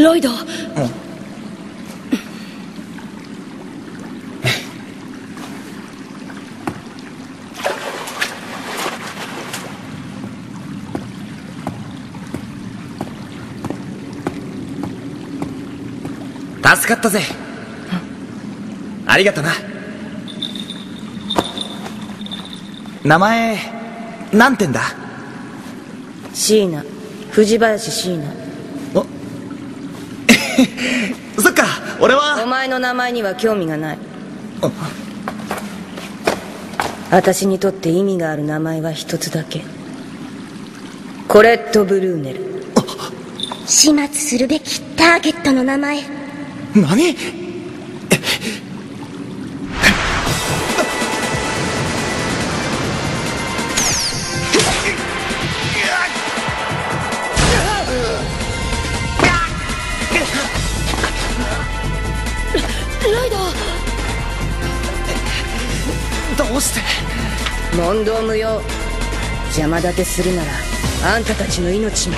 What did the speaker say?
ロイド。助かったぜ。ありがとな。名前なんてんだ？椎名。藤林椎名 そっか俺おは前の名前には興味がない。私にとって意味がある名前は一つだけ。コレット・ブルーネル。始末するべきターゲットの名前。何？うして。問答無用。邪魔立てするならあんたたちの命も。